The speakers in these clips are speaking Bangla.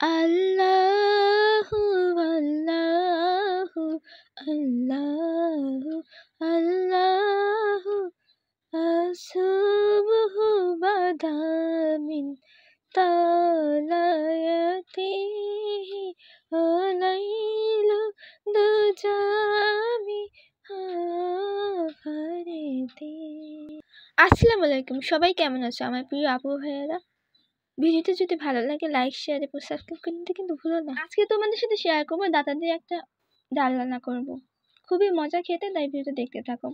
আল্লাহু আল্লাহু আল্লাহু আল্লাহু আসুবহু বাদামিন তালায়াতিহি ওয়ালাইলু দুজামি হাফারিতি আসসালামু আলাইকুম, সবাই কেমন আছো? আমার প্রিয় আপু ভাইয়েরা। ভিডিওটা যদি ভালো লাগে লাইক শেয়ার এবং সাবস্ক্রাইব করে নিতে কিন্তু ভুলো না। আজকে তোমাদের সাথে শেয়ার করব দাদা দিয়ে একটা ডাল রান্না করব। খুবই মজা খেতে, তাই ভিডিওটা দেখতে থাকো।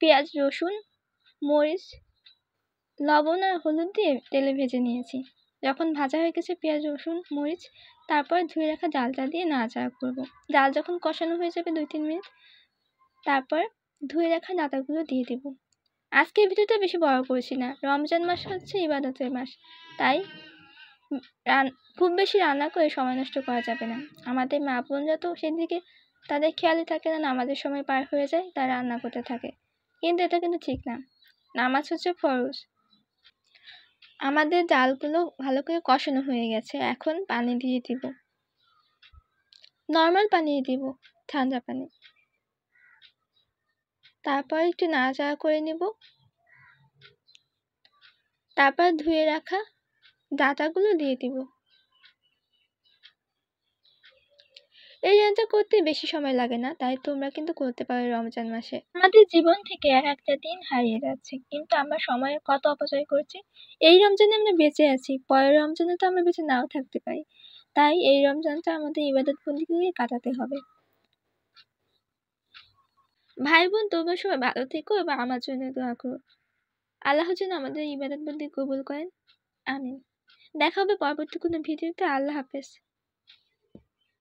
পেঁয়াজ, রসুন, মরিচ, লবণ আর হলুদ দিয়ে তেলে ভেজে নিয়েছি। যখন ভাজা হয়ে গেছে পেঁয়াজ, রসুন, মরিচ, তারপর ধুয়ে রাখা ডালটা দিয়ে নাড়াচাড়া করব। ডাল যখন কষানো হয়ে যাবে দুই তিন মিনিট, তারপর ধুয়ে রাখা ডাটাগুলো দিয়ে দেবো। আজকের ভিডিওটা বেশি বড় করছি না। রমজান মাস হচ্ছে ইবাদতের মাস। তাই খুব বেশি রান্না করে সময় নষ্ট করা যাবে না। আমাদের মা বোনরা তো সেদিকে তাদের খেয়ালই থাকে না, নামাজের সময় পার হয়ে যায়, তারা রান্না করতে থাকে। কিন্তু এটা কিন্তু ঠিক না। নামাজ হচ্ছে ফরজ। আমাদের ডালগুলো ভালো করে কষানো হয়ে গেছে। এখন পানি দিয়ে দিব। নর্মাল পানি দিব, ঠান্ডা পানি। তারপর একটু নাড়াচাড়া করে নেব। তারপর ধুয়ে রাখা ডাটাগুলো দিয়ে দিব। এই রান্নাটা করতে বেশি সময় লাগে না, তাই তোমরা কিন্তু করতে পারো রমজান মাসে। আমাদের জীবন থেকে এক একটা দিন হারিয়ে যাচ্ছে, কিন্তু আমরা সময়ের কত অপচয় করছি, এই রমজানে আমরা বেঁচে আছি, পরের রমজানে তো আমরা বেঁচে নাও থাকতে পারি। তাই এই রমজানটা আমাদের ইবাদত বন্দিকে কাটাতে হবে। ভাই বোন তোমরা সবাই ভালো থেকো এবং আমার জন্য দোয়া করো। আল্লাহ যেন আমাদের ইবাদত বন্দি কবুল করেন। আমিন। দেখা হবে পরবর্তী কোনো ভিডিওতে। আল্লাহ হাফেজ।